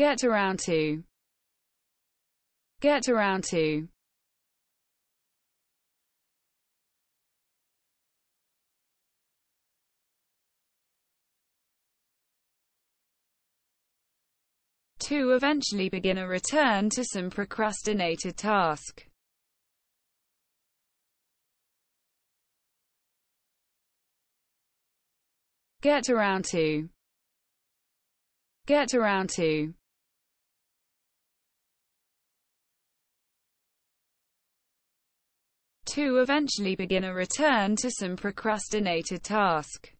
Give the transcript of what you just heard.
Get around to. Get around to. To eventually begin a return to some procrastinated task. Get around to. Get around to. To eventually begin a return to some procrastinated task.